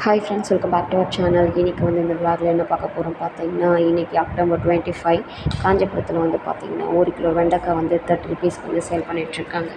hi friends welcome back to our channel இன்றைக்கி வந்து இந்த விளாகில் என்ன பார்க்க போகிறோம் பார்த்தீங்கன்னா இன்றைக்கி அக்டோபர் டுவெண்ட்டி ஃபைவ் காஞ்சிபுரத்தில் வந்து பார்த்திங்கன்னா ஒரு கிலோ வெண்டைக்காய் வந்து தேர்ட்டி ருபீஸ்க்கு வந்து சேல் பண்ணிகிட்ருக்காங்க